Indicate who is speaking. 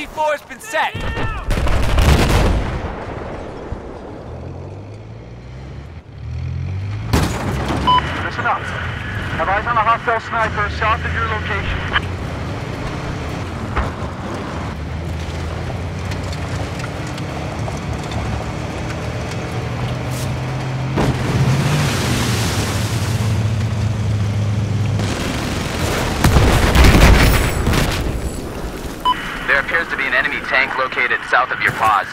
Speaker 1: C4 has been set.
Speaker 2: Listen up. Have eyes on a hostile sniper south of your location.
Speaker 3: appears to be an enemy tank located south of your pause.